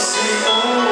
Senhor.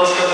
Costa